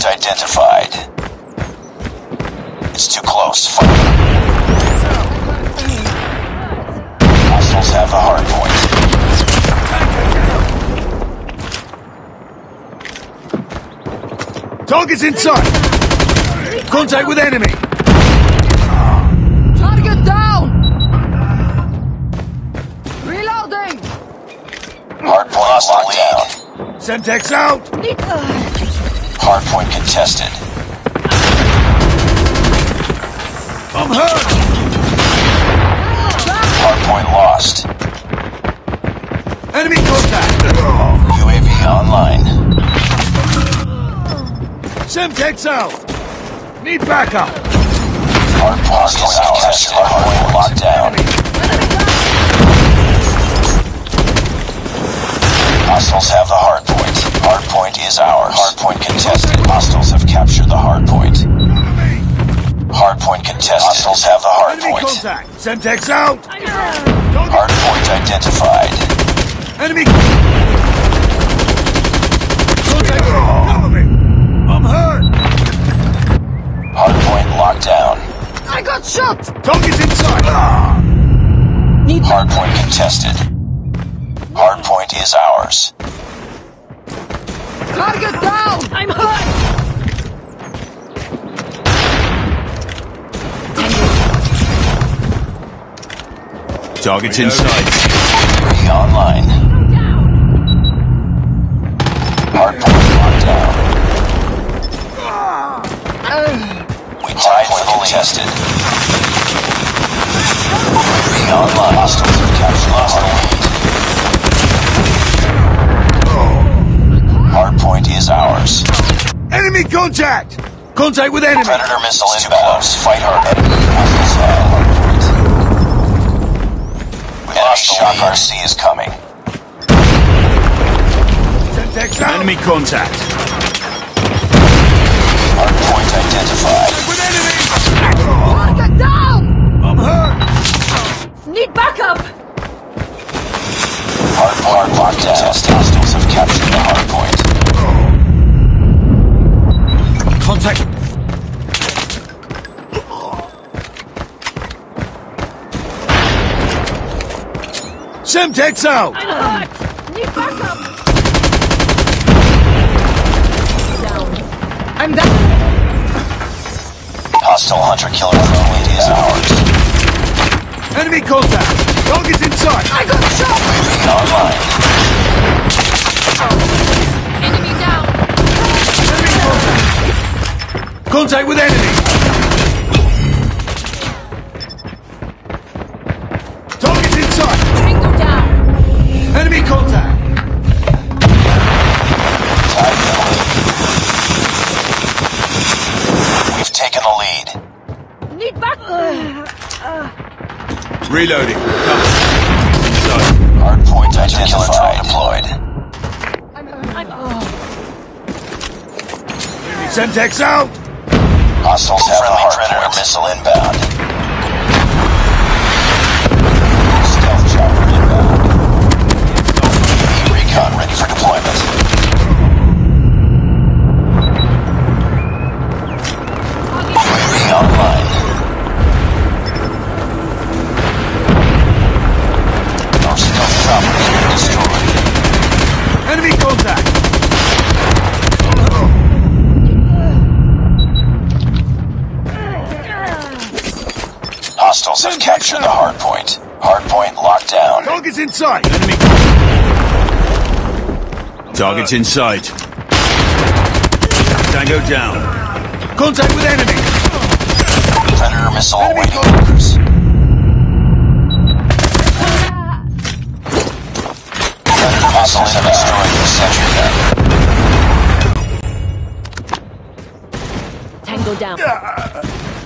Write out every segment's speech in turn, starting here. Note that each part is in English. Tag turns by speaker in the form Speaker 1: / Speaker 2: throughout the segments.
Speaker 1: identified. It's too close. Fire. Hostiles have the hard point.
Speaker 2: Target's inside! Contact with enemy!
Speaker 3: Target down! Reloading!
Speaker 1: Hard point locked down.
Speaker 2: Semtex out!
Speaker 1: Uh, Hard point contested.
Speaker 2: I'm hurt!
Speaker 1: Hard point lost.
Speaker 2: Enemy contact!
Speaker 1: UAV online.
Speaker 2: Semtex out! Need backup!
Speaker 1: Hostiles have the hard
Speaker 2: Enemy
Speaker 1: point.
Speaker 2: contact! Semtex out!
Speaker 1: Hard point identified.
Speaker 2: Enemy! Contact! Cover me! I'm hurt!
Speaker 1: Hard point locked down.
Speaker 3: I got shot!
Speaker 2: Target's inside!
Speaker 3: Need
Speaker 1: Hard point contested. Hard point is ours.
Speaker 3: target down! I'm hurt!
Speaker 2: Target's inside.
Speaker 1: Be online. Hard point locked down. We tied for the contested. Be online. Hostiles have captured the hard point. Is ours.
Speaker 2: Enemy contact! Contact with enemy!
Speaker 1: Predator missile inbound. Fight hard. Enemy hostiles Shock RC is coming.
Speaker 4: Enemy contact.
Speaker 1: Hard point identified.
Speaker 2: Semtex out!
Speaker 3: I'm hurt! Need backup! Down. I'm down.
Speaker 1: Hostile hunter killer drone is ours.
Speaker 2: Enemy contact! Target's inside!
Speaker 3: I got shot!
Speaker 1: Be online.
Speaker 3: Enemy down!
Speaker 2: Enemy contact! Contact with enemy!
Speaker 4: Reloading. Cover.
Speaker 1: Hard point identified. Deployed.
Speaker 3: I'm. I'm oh.
Speaker 2: Semtex out!
Speaker 1: Hostiles have the hard predator missile inbound. Hostiles have captured the hard point. Hard point locked down.
Speaker 2: Target's inside!
Speaker 4: Enemy. Target's inside. Tango down.
Speaker 2: Contact with enemy!
Speaker 1: Predator missile
Speaker 2: Enemy
Speaker 1: awaiting
Speaker 2: contact.
Speaker 1: orders. Predator missiles have destroyed the sentry gun.
Speaker 3: Tango down.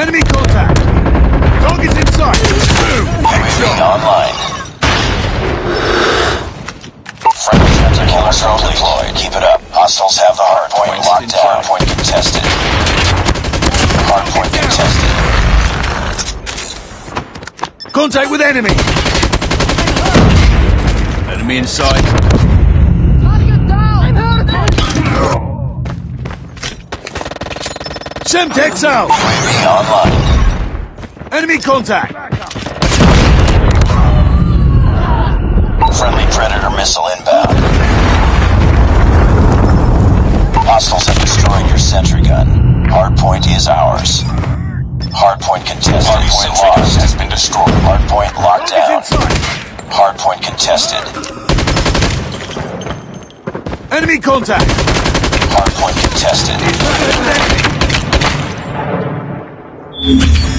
Speaker 3: Enemy contact! Dog
Speaker 4: is inside! Boom!
Speaker 3: Headshot! online. Friendly hunter
Speaker 1: killer drone deployed. Keep it up. Hostiles
Speaker 2: have the hard
Speaker 3: point Points
Speaker 2: locked
Speaker 3: down. Hard
Speaker 2: Point contested.
Speaker 1: Hard point contested.
Speaker 2: Contact with enemy! Enemy
Speaker 4: inside.
Speaker 2: Semtex out!
Speaker 1: Online.
Speaker 2: Enemy contact!
Speaker 1: Friendly Predator missile inbound. Hostiles have destroyed your sentry gun. Hardpoint is ours. Hardpoint contested. Hardpoint lost has been destroyed. Hardpoint locked down. Hardpoint contested.
Speaker 2: Enemy contact!
Speaker 1: Hardpoint contested. Thank you.